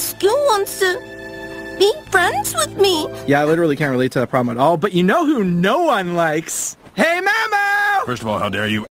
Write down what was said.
I wants to be friends with me. Yeah, I literally can't relate to that problem at all. But you know who no one likes? Hey, Mao Mao! First of all, how dare you?